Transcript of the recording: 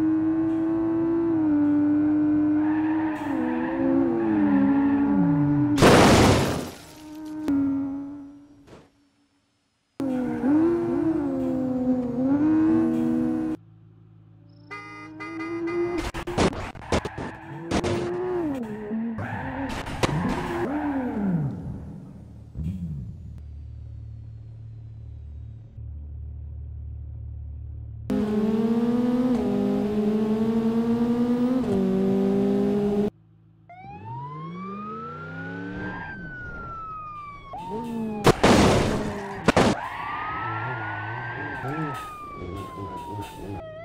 you 不行